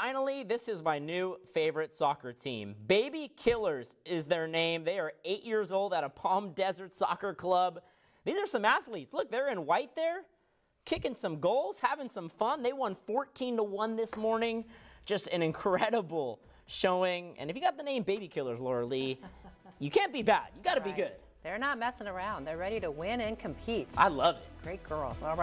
finally, this is my new favorite soccer team. Baby Killers is their name. They are eight years old at a Palm Desert Soccer Club. These are some athletes. Look, they're in white there, kicking some goals, having some fun. They won 14 to 1 this morning. Just an incredible showing. And if you got the name Baby Killers, Laura Lee, you can't be bad. You got to Right. be good. They're not messing around. They're ready to win and compete. I love it. Great girls. All right.